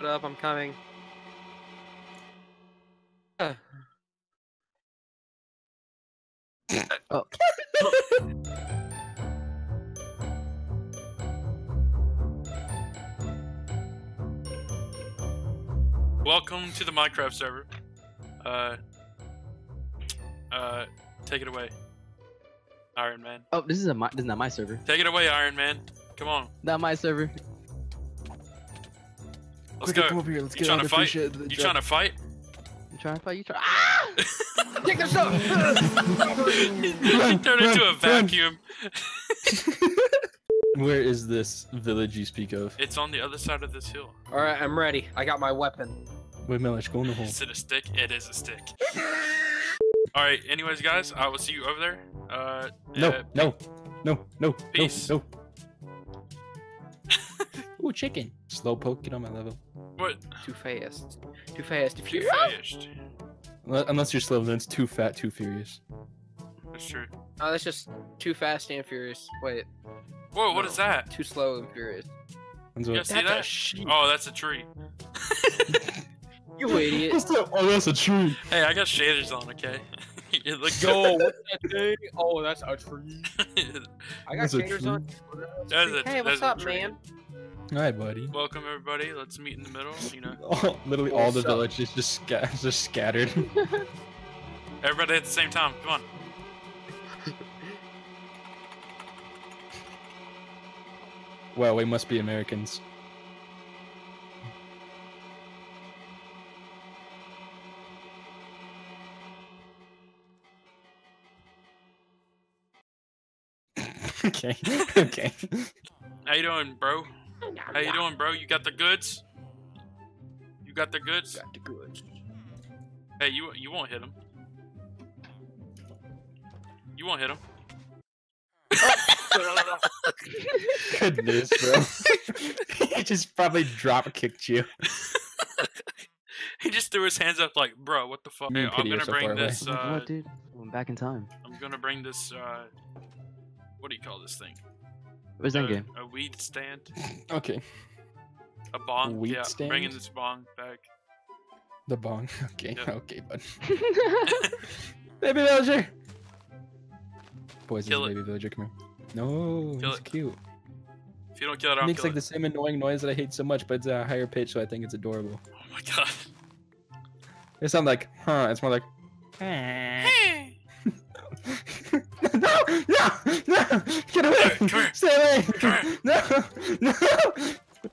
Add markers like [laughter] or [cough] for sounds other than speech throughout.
What up? I'm coming. Uh, [sighs] Oh. [laughs] Welcome to the Minecraft server. Uh, uh, take it away, Iron Man. Oh, this is a my, this is not my server. Take it away, Iron Man. Come on, Not my server. Let's Quick, go. Come over here. Let's You get trying on to the free fight? shit. You trying to fight? You trying to fight? You trying? [laughs] Ah! Take this [laughs] up! you turned into a run, run. vacuum. [laughs] Where is this village you speak of? It's on the other side of this hill. Alright, I'm ready. I got my weapon. Wait, Mellish, go in the hole. Is it a stick? It is a stick. All right. Anyways, guys, I will see you over there. Uh, No, uh, no, no, no, Peace. no, no. Ooh, chicken. Slowpoke, get on my level. what? Too fast. Too fast. Too you fast. Unless you're slow, then it's too fat, too furious. That's true. Oh, that's just too fast and furious. Wait, Whoa, what is that? too slow and furious. That's You what- see That's that? sheep. Oh, that's a tree. [laughs] You idiot. What's that? Oh, that's a tree. Hey, I got shaders on. Okay. [laughs] it looks Yo, what's that thing? Oh, that's a tree. [laughs] I got That's shaders on. That is a- Hey, that what's a up, tree. man? Hi, buddy. Welcome everybody. Let's meet in the middle. You know, [laughs] All, literally all the What's up? village is just sca- [laughs] just scattered. [laughs] everybody at the same time. Come on. well, we must be Americans. okay, okay. How you doing, bro? How you doing, bro? You got the goods? You got the goods? Got the goods. Hey, you you won't hit him. You won't hit him. [laughs] Goodness, bro. [laughs] he just probably drop kicked you. [laughs] he just threw his hands up like, bro, what the fuck? Me Hey, and I'm Kitty gonna so bring far away. this. Like, Uh, what, dude? I'm back in time. I'm gonna bring this. Uh, what do you call this thing? Where's a, that game? A weed stand. [laughs] Okay, A bong. weed yeah, I'm bringing this bong back. the bong. [laughs] Okay, Yeah. okay, bud. [laughs] Baby villager. Boys, Kill this it. is baby villager. Come here. No, Kill he's it. cute. If you don't kill it, It I'll makes kill like it. the same annoying noise that I hate so much, but it's a higher pitch, so I think it's adorable. Oh my god. It sounds like, huh? It's more like. Hey. No, no, no! Get away! Come. Stay away! Come here. No, no,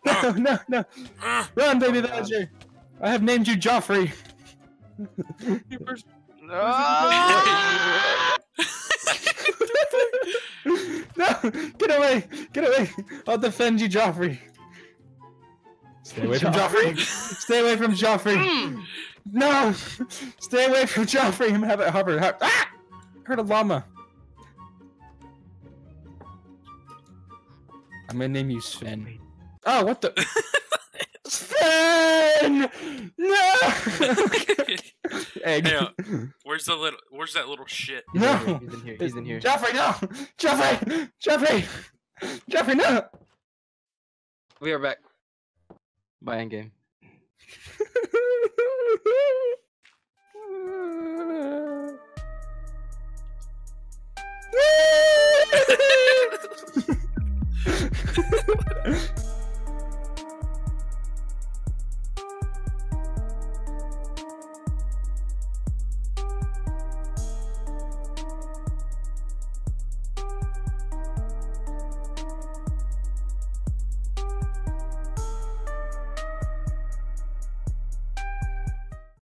no, no, no! Uh, Run, baby villager! I have named you Joffrey. no, [laughs] no, get away! Get away! I'll defend you, Joffrey. Stay away from Joffrey. Joffrey. Stay away from Joffrey. No! Stay away from Joffrey. I'm gonna have it hover. Ho- Ah! Heard a llama. I'm gonna name you Sven. Oh, what the? [laughs] Sven! No! [laughs] Egg. Hey, uh, Where's the little? Where's that little shit? He's No. in here. He's in here. He's in here. Joffrey, no! Joffrey! Joffrey! Joffrey, no! We are back. Bye, endgame. [laughs]